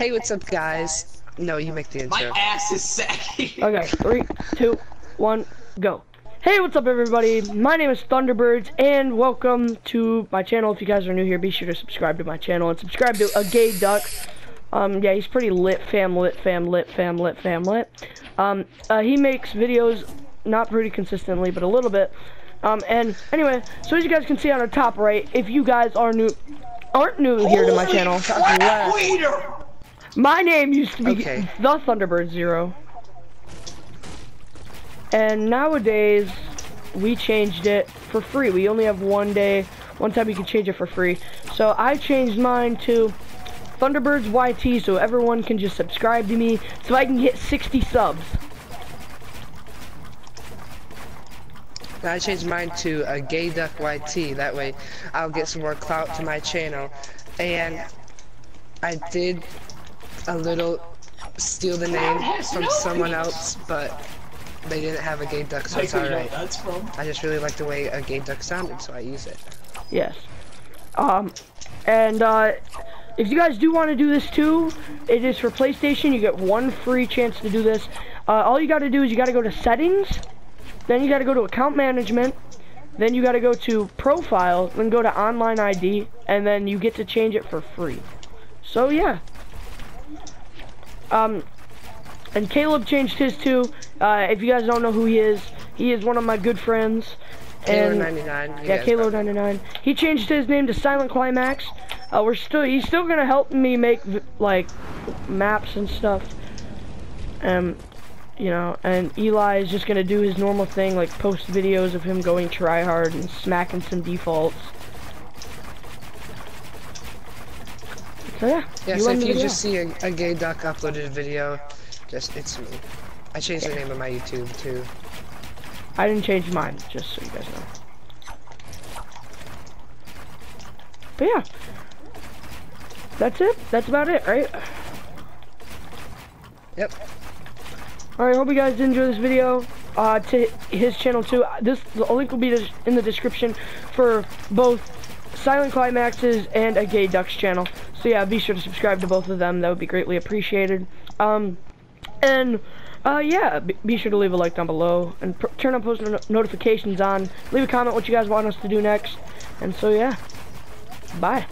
Hey, what's up, guys? No, you make the intro. My intro. ass is sagging. Okay, three, two, one, go. Hey, what's up everybody? My name is Thunderbirds and welcome to my channel. If you guys are new here, be sure to subscribe to my channel and subscribe to A Gay Duck. Um, yeah, he's pretty lit, fam lit, fam lit, fam lit, fam lit. Um, uh, he makes videos, not pretty consistently, but a little bit. Um, and anyway, so as you guys can see on the top right, if you guys are new, aren't new here to my channel, crap, waiter! My name used to be Okay. the Thunderbird Zero. And nowadays, we changed it for free. We only have one day, one time you can change it for free. So I changed mine to Thunderbirds YT so everyone can just subscribe to me so I can get 60 subs. I changed mine to a gay duck YT. That way, I'll get some more clout to my channel. And I did a little steal the name from someone else, but they didn't have a gay duck, so I it's alright. I just really like the way a gay duck sounded, so I use it. Yes. Um, and uh, if you guys do want to do this too, it is for PlayStation. You get one free chance to do this. Uh, all you got to do is you got to go to settings, then you got to go to account management, then you got to go to profile, then go to online ID, and then you get to change it for free. So yeah. Um, and Caleb changed his too. Uh, if you guys don't know who he is, he is one of my good friends. And 99. yeah, Caleb 99. He changed his name to Silent Climax. Uh, we're still, he's still gonna help me make like maps and stuff. Um, you know, and Eli is just gonna do his normal thing, like post videos of him going try hard and smacking some defaults. So yeah, Yeah, you so if you video. just see a, a gay duck uploaded video, just, it's me. I changed the name of my YouTube too. I didn't change mine, just so you guys know. But yeah. That's it. That's about it, right? Yep. Alright, hope you guys enjoy this video. Uh, to his channel too. This the link will be in the description for both Silent Climaxes and a Gay Ducks channel. So yeah, be sure to subscribe to both of them. That would be greatly appreciated. Um, and uh, yeah, be, sure to leave a like down below and turn on post no- notifications on. Leave a comment what you guys want us to do next. And so yeah, bye.